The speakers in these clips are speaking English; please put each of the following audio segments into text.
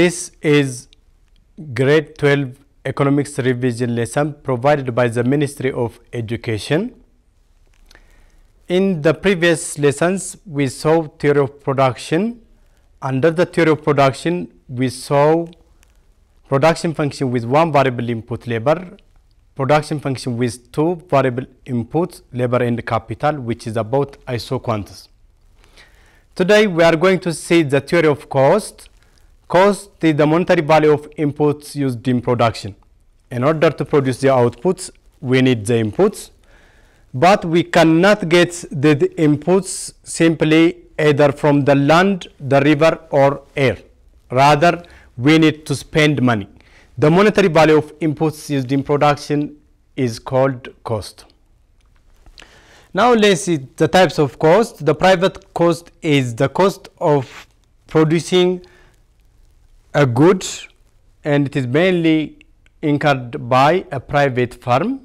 This is grade 12 economics revision lesson provided by the Ministry of Education. In the previous lessons, we saw theory of production. Under the theory of production, we saw production function with one variable input labor, production function with two variable inputs labor and capital, which is about isoquantity. Today, we are going to see the theory of cost. Cost is the monetary value of inputs used in production. In order to produce the outputs, we need the inputs, but we cannot get the, inputs simply either from the land, the river, or air. Rather, we need to spend money. The monetary value of inputs used in production is called cost. Now let's see the types of cost. The private cost is the cost of producing a good and it is mainly incurred by a private firm.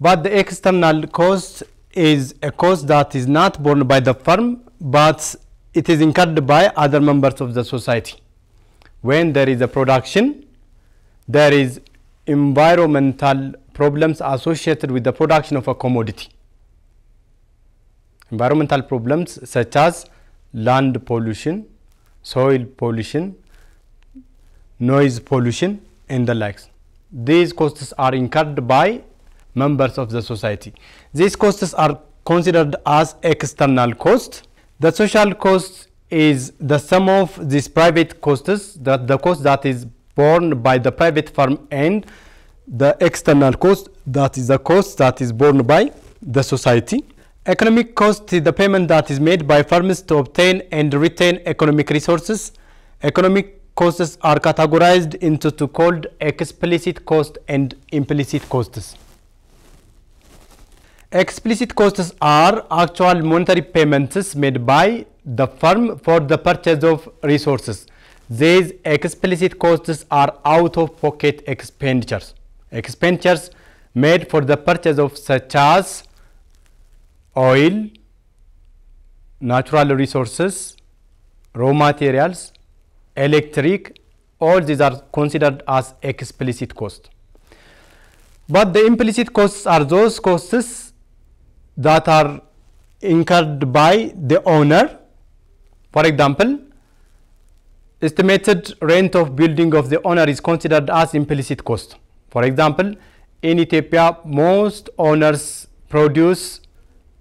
But the external cost is a cost that is not borne by the firm but it is incurred by other members of the society. When there is a production, there is environmental problems associated with the production of a commodity. Environmental problems such as land pollution, soil pollution, noise pollution and the likes. These costs are incurred by members of the society. These costs are considered as external cost. The social cost is the sum of these private costs, that the cost that is borne by the private firm and the external cost that is the cost that is borne by the society. Economic cost is the payment that is made by firms to obtain and retain economic resources. Economic costs are categorized into two called explicit cost and implicit costs. Explicit costs are actual monetary payments made by the firm for the purchase of resources. These explicit costs are out-of-pocket expenditures. Expenditures made for the purchase of such as oil, natural resources, raw materials, electric, all these are considered as explicit cost. But the implicit costs are those costs that are incurred by the owner. For example, estimated rent of building of the owner is considered as implicit cost. For example, in Ethiopia, most owners produce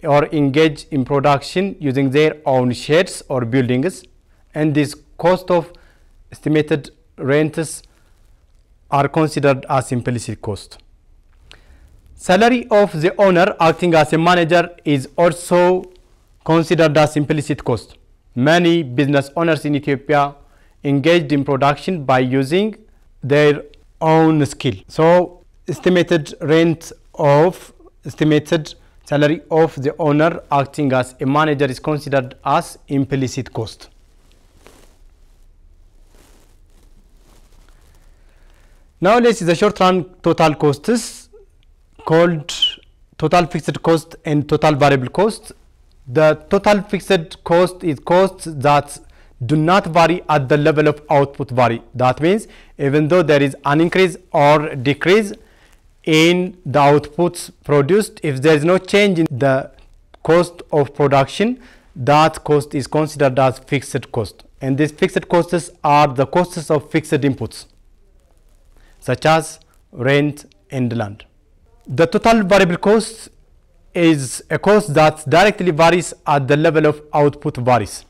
or engage in production using their own sheds or buildings and this cost of estimated rents are considered as implicit cost. Salary of the owner acting as a manager is also considered as implicit cost. Many business owners in Ethiopia engaged in production by using their own skill. So estimated rent of estimated salary of the owner acting as a manager is considered as implicit cost. Now let's see the short run total costs called total fixed cost and total variable cost. The total fixed cost is costs that do not vary at the level of output vary. That means even though there is an increase or decrease in the outputs produced, if there is no change in the cost of production, that cost is considered as fixed cost. And these fixed costs are the costs of fixed inputs, such as rent and land. The total variable cost is a cost that directly varies at the level of output varies.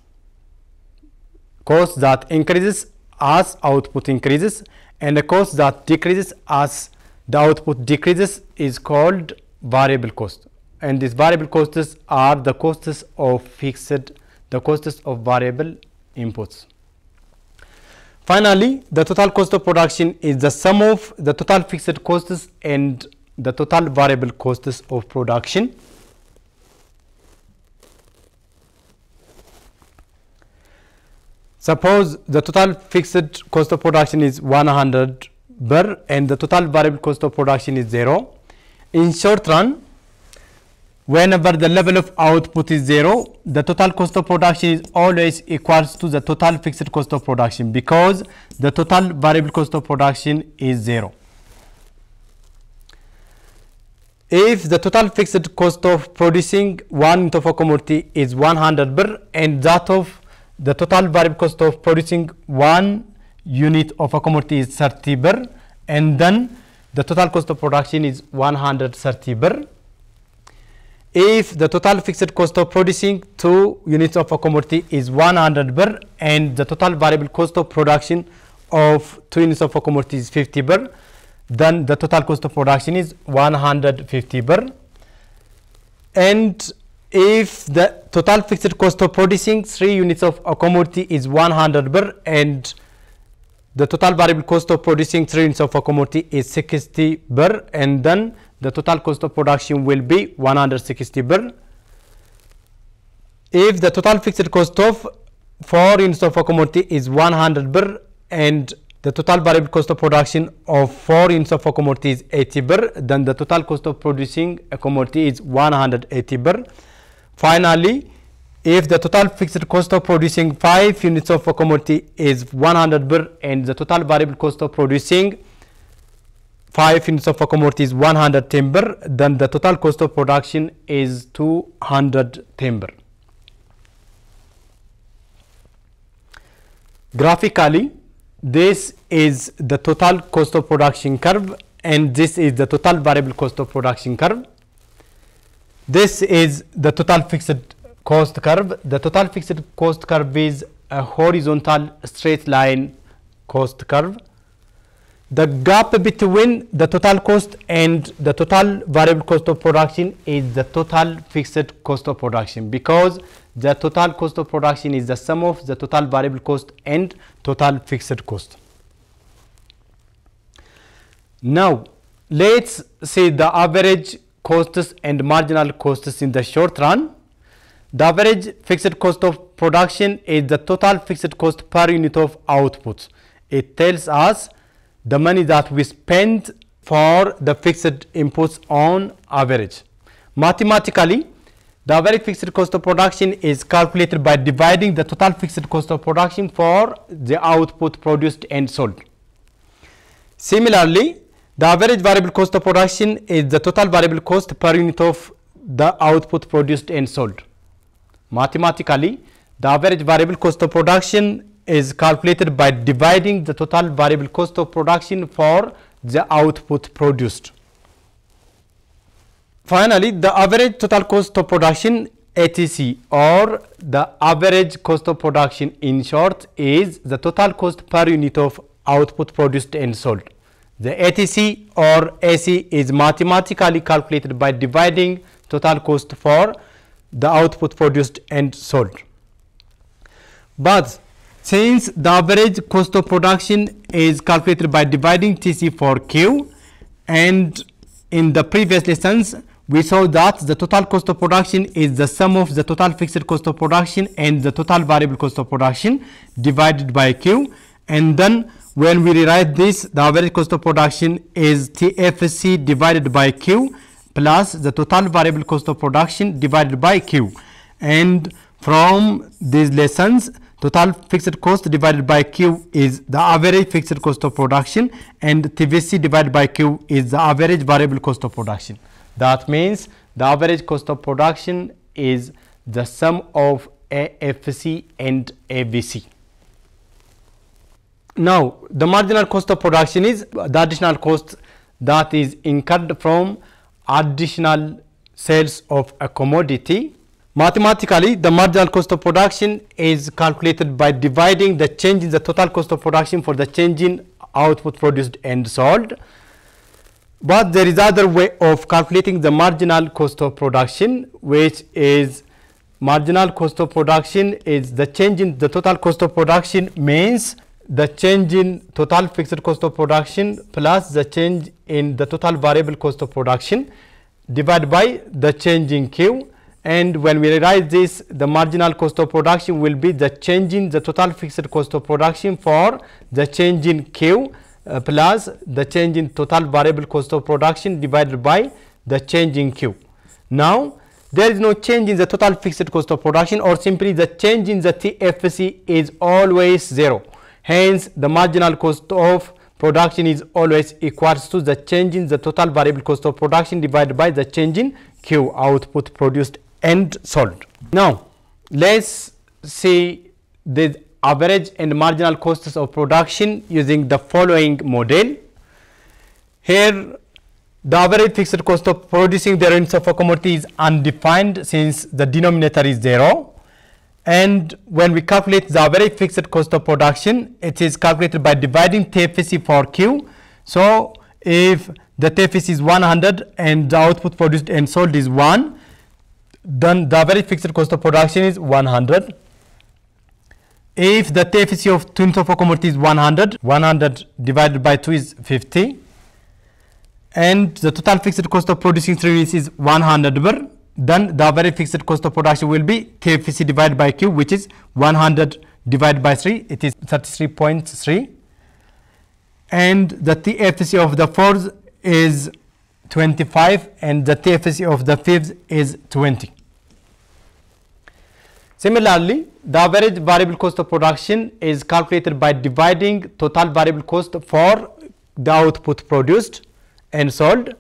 Cost that increases as output increases and a cost that decreases as the output decreases is called variable cost and these variable costs are the costs of fixed the costs of variable inputs. Finally, the total cost of production is the sum of the total fixed costs and the total variable costs of production. Suppose the total fixed cost of production is 100 birr and the total variable cost of production is 0. In short run, whenever the level of output is zero, the total cost of production is always equals to the total fixed cost of production because the total variable cost of production is zero. If the total fixed cost of producing one unit of a commodity is 100 birr and that of the total variable cost of producing one unit of a commodity is 30 birr and then the total cost of production is 130 birr if the total fixed cost of producing two units of a commodity is 100 birr and the total variable cost of production of two units of a commodity is 50 birr, then the total cost of production is 150 birr. And if the total fixed cost of producing three units of a commodity is 100 birr and the total variable cost of producing three units of a commodity is 60 birr and then the total cost of production will be 160 birr. If the total fixed cost of 4 units of a commodity is 100 birr and the total variable cost of production of 4 units of a commodity is 80 birr, then the total cost of producing a commodity is 180 birr. Finally, if the total fixed cost of producing 5 units of a commodity is 100 birr and the total variable cost of producing 5 units of a commodity is 100 timber, then the total cost of production is 200 timber. Graphically, this is the total cost of production curve and this is the total variable cost of production curve. This is the total fixed cost curve. The total fixed cost curve is a horizontal straight line cost curve the gap between the total cost and the total variable cost of production is the total fixed cost of production because the total cost of production is the sum of the total variable cost and total fixed cost. Now, let's see the average costs and marginal costs in the short run. The average fixed cost of production is the total fixed cost per unit of output. It tells us the money that we spend for the fixed inputs on average. Mathematically, the average fixed cost of production is calculated by dividing the total fixed cost of production for the output produced and sold. Similarly, the average variable cost of production is the total variable cost per unit of the output produced and sold. Mathematically, the average variable cost of production is calculated by dividing the total variable cost of production for the output produced. Finally, the average total cost of production ATC or the average cost of production in short is the total cost per unit of output produced and sold. The ATC or AC is mathematically calculated by dividing total cost for the output produced and sold. But since the average cost of production is calculated by dividing TC for Q and in the previous lessons we saw that the total cost of production is the sum of the total fixed cost of production and the total variable cost of production divided by Q. And then when we rewrite this the average cost of production is TFC divided by Q plus the total variable cost of production divided by Q. And from these lessons total fixed cost divided by Q is the average fixed cost of production and TVC divided by Q is the average variable cost of production. That means the average cost of production is the sum of AFC and AVC. Now, the marginal cost of production is the additional cost that is incurred from additional sales of a commodity Mathematically, the marginal cost of production is calculated by dividing the change in the total cost of production for the change in output produced and sold. But there is other way of calculating the marginal cost of production which is marginal cost of production is the change in the total cost of production means the change in total fixed cost of production plus the change in the total variable cost of production divided by the change in Q and when we rewrite this the marginal cost of production will be the change in the total fixed cost of production for the change in Q uh, plus the change in total variable cost of production divided by the change in Q. Now there is no change in the total fixed cost of production or simply the change in the TFC is always zero. Hence, the marginal cost of production is always equals to the change in the total variable cost of production divided by the change in Q output produced and sold. Now, let's see the average and marginal costs of production using the following model. Here the average fixed cost of producing the units of a commodity is undefined since the denominator is 0 and when we calculate the average fixed cost of production it is calculated by dividing TFC for Q. So, if the TFC is 100 and the output produced and sold is 1 then the average fixed cost of production is 100 if the TFC of of a commodity is 100 100 divided by 2 is 50 and the total fixed cost of producing 3 units is 100 birr then the average fixed cost of production will be TFC divided by Q which is 100 divided by 3 it is 33.3 and the TFC of the fourth is 25 and the TFC of the fifth is 20. Similarly, the average variable cost of production is calculated by dividing total variable cost for the output produced and sold.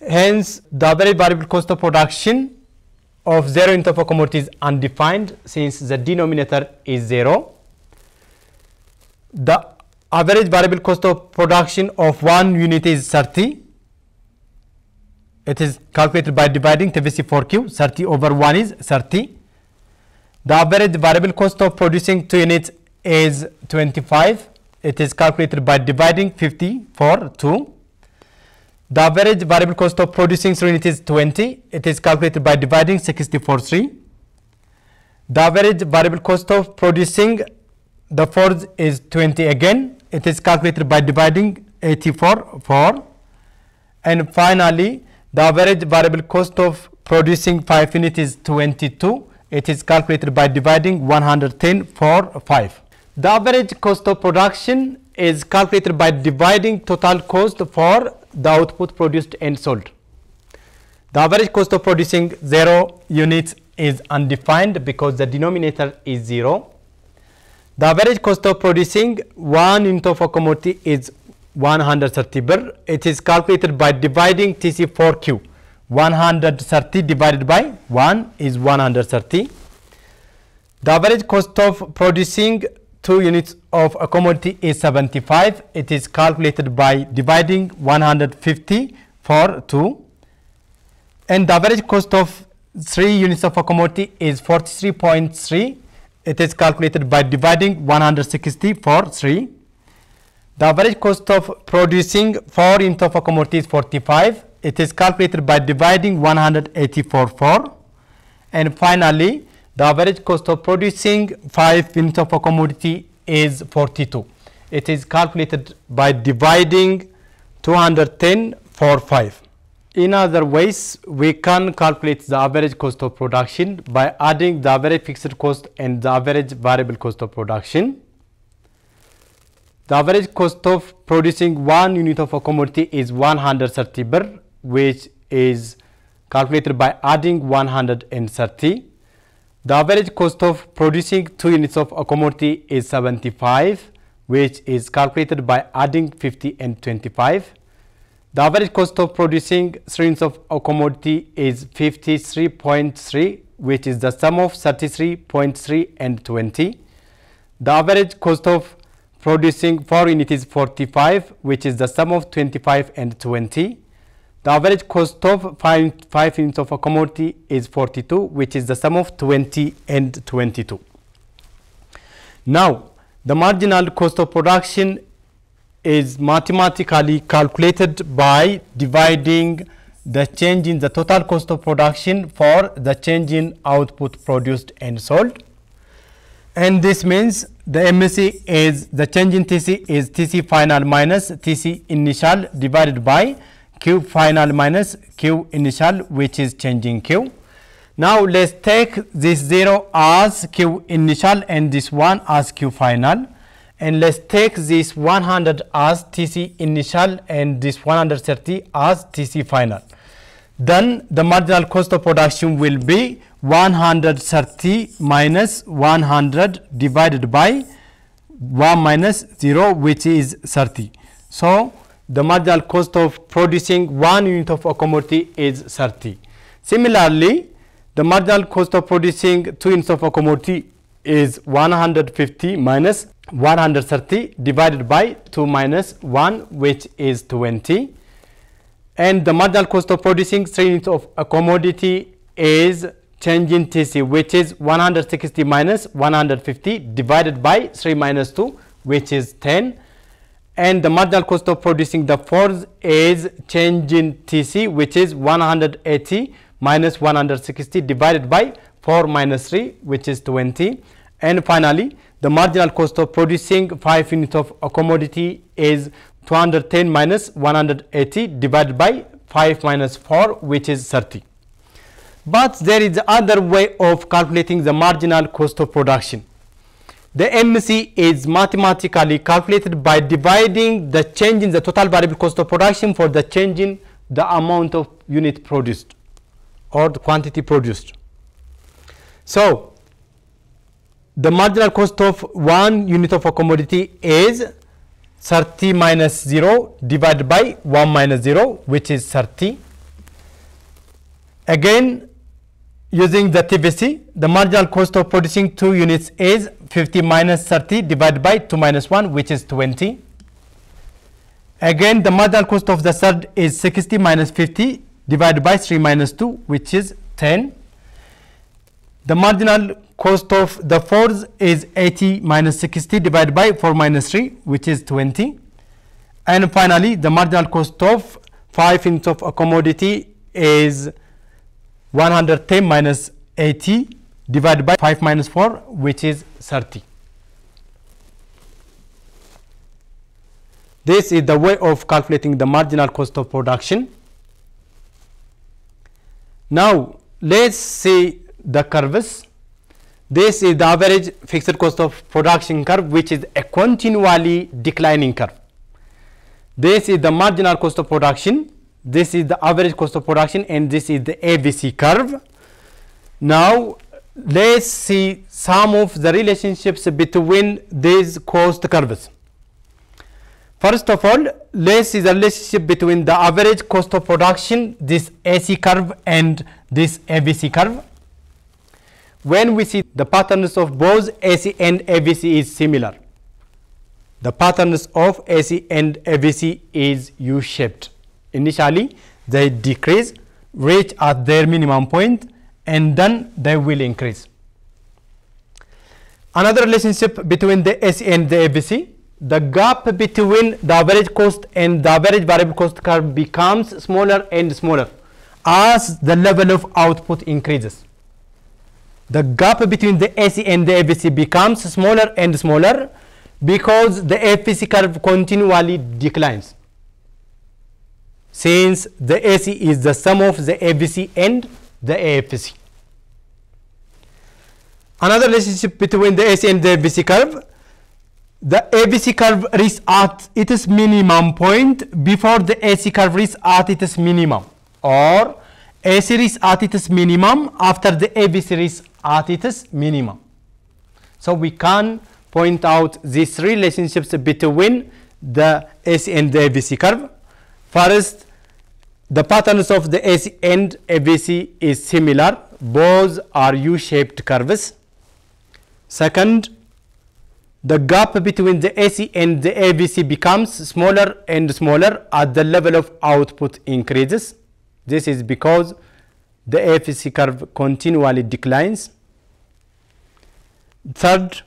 Hence, the average variable cost of production of 0 into of a commodity is undefined since the denominator is 0. The average variable cost of production of one unit is 30. It is calculated by dividing TVC for Q. 30 over 1 is 30. The average variable cost of producing 2 units is 25. It is calculated by dividing 50 for 2. The average variable cost of producing 3 units is 20. It is calculated by dividing 60 for 3. The average variable cost of producing the fourth is 20 again. It is calculated by dividing 84 4. And finally, the average variable cost of producing 5 units is 22. It is calculated by dividing 110 for 5. The average cost of production is calculated by dividing total cost for the output produced and sold. The average cost of producing 0 units is undefined because the denominator is 0. The average cost of producing 1 unit of a commodity is 130 birr. It is calculated by dividing TC 4Q. 130 divided by 1 is 130. The average cost of producing 2 units of a commodity is 75. It is calculated by dividing 150 for 2. And the average cost of 3 units of a commodity is 43.3. It is calculated by dividing 160 for 3. The average cost of producing 4 units of a commodity is 45. It is calculated by dividing 184 4. And finally, the average cost of producing 5 units of a commodity is 42. It is calculated by dividing 210 for 5. In other ways, we can calculate the average cost of production by adding the average fixed cost and the average variable cost of production. The average cost of producing one unit of a commodity is 130 birr, which is calculated by adding 130. The average cost of producing 2 units of a commodity is 75 which is calculated by adding 50 and 25. The average cost of producing 3 units of a commodity is 53.3 which is the sum of 33.3 and 20. The average cost of producing 4 units is 45 which is the sum of 25 and 20. The average cost of 5, 5 units of a commodity is 42 which is the sum of 20 and 22. Now, the marginal cost of production is mathematically calculated by dividing the change in the total cost of production for the change in output produced and sold. And this means the MSC is the change in TC is TC final minus TC initial divided by Q final minus Q initial which is changing Q. Now let's take this 0 as Q initial and this 1 as Q final and let's take this 100 as TC initial and this 130 as TC final. then the marginal cost of production will be 130 minus 100 divided by 1 minus 0 which is 30. So, the marginal cost of producing one unit of a commodity is 30. Similarly, the marginal cost of producing two units of a commodity is 150 minus 130 divided by 2 minus 1 which is 20 and the marginal cost of producing three units of a commodity is change in TC which is 160 minus 150 divided by 3 minus 2 which is 10 and the marginal cost of producing the fourth is change in TC which is 180 minus 160 divided by 4 minus 3 which is 20 and finally the marginal cost of producing 5 units of a commodity is 210 minus 180 divided by 5 minus 4 which is 30. But there is other way of calculating the marginal cost of production. The MC is mathematically calculated by dividing the change in the total variable cost of production for the change in the amount of unit produced or the quantity produced. So, the marginal cost of one unit of a commodity is 30 minus 0 divided by 1 minus 0 which is 30. Again using the TVC the marginal cost of producing 2 units is 50 minus 30 divided by 2 minus 1 which is 20. Again the marginal cost of the third is 60 minus 50 divided by 3 minus 2 which is 10. The marginal cost of the fourth is 80 minus 60 divided by 4 minus 3 which is 20 and finally the marginal cost of 5 units of a commodity is 110 minus 80 divided by 5 minus 4 which is 30 this is the way of calculating the marginal cost of production now let's see the curves this is the average fixed cost of production curve which is a continually declining curve. This is the marginal cost of production. This is the average cost of production and this is the AVC curve. Now let's see some of the relationships between these cost curves. First of all, let's see the relationship between the average cost of production, this AC curve and this AVC curve when we see the patterns of both AC and AVC is similar. The patterns of AC and AVC is U-shaped. Initially, they decrease, reach at their minimum point, and then they will increase. Another relationship between the AC and the AVC, the gap between the average cost and the average variable cost curve becomes smaller and smaller as the level of output increases the gap between the AC and the AVC becomes smaller and smaller because the FVC curve continually declines. Since the AC is the sum of the AVC and the AFC. Another relationship between the AC and the AVC curve, the AVC curve reaches at its minimum point before the AC curve reaches at its minimum or AC series at its minimum after the AB series at its minimum. So we can point out these relationships between the AC and the AVC curve. First, the patterns of the AC and AVC is similar. Both are U-shaped curves. Second, the gap between the AC and the AVC becomes smaller and smaller as the level of output increases. This is because the AFC curve continually declines. Third,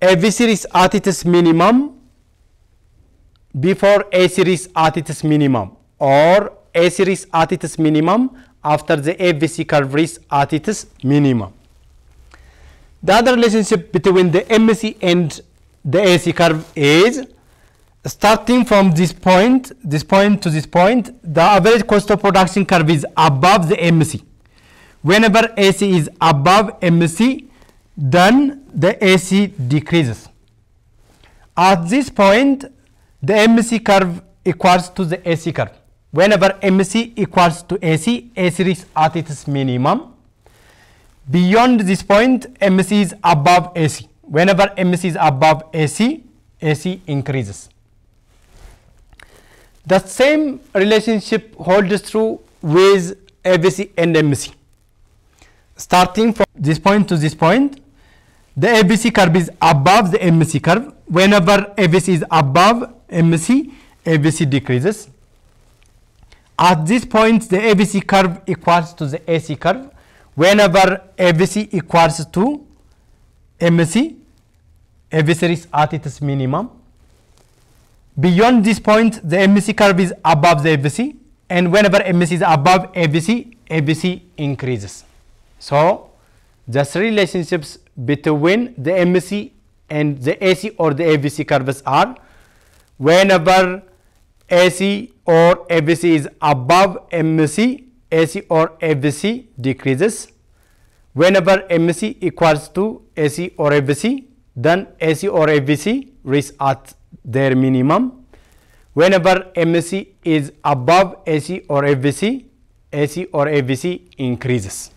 AB series at its minimum before A series at its minimum or A series at its minimum after the AVC curve is at its minimum. The other relationship between the MC and the AC curve is starting from this point, this point to this point, the average cost of production curve is above the MC. Whenever AC is above MC, then the AC decreases. At this point, the MC curve equals to the AC curve. whenever MC equals to AC, AC is at its minimum. Beyond this point, MC is above AC. Whenever MC is above AC, AC increases. The same relationship holds true with AVC and MC. Starting from this point to this point, the AVC curve is above the MC curve. Whenever AVC is above MC, AVC decreases. At this point, the AVC curve equals to the AC curve. Whenever AVC equals to MC, AVC is at its minimum. Beyond this point, the MC curve is above the AVC, and whenever MC is above AVC, AVC increases. So, three relationships between the MC and the AC or the AVC curves are whenever AC or AVC is above MC, AC or AVC decreases. Whenever MC equals to AC or AVC, then AC or AVC reach at their minimum. Whenever MC is above AC or AVC, AC or AVC increases.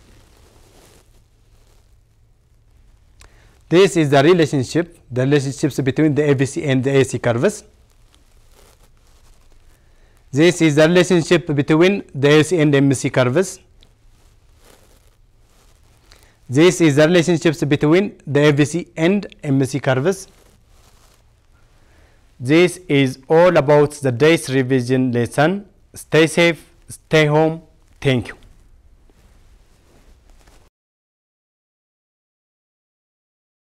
This is the relationship, the relationships between the AVC and the AC curves. This is the relationship between the AC and MC curves. This is the relationships between the AVC and MC curves. This is all about the day's revision lesson. Stay safe, stay home. Thank you.